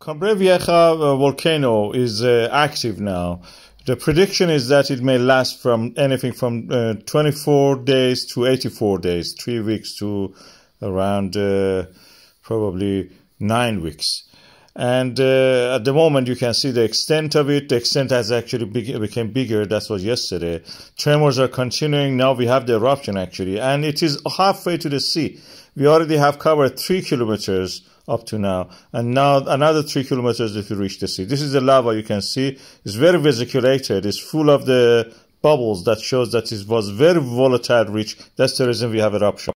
Cumbre Vieja uh, volcano is uh, active now. The prediction is that it may last from anything from uh, 24 days to 84 days, three weeks to around uh, probably nine weeks. And uh, at the moment, you can see the extent of it. The extent has actually be became bigger. That was yesterday. Tremors are continuing. Now we have the eruption actually, and it is halfway to the sea. We already have covered three kilometers up to now. And now another three kilometers if you reach the sea. This is the lava you can see. It's very vesiculated. It's full of the bubbles that shows that it was very volatile rich. That's the reason we have eruption.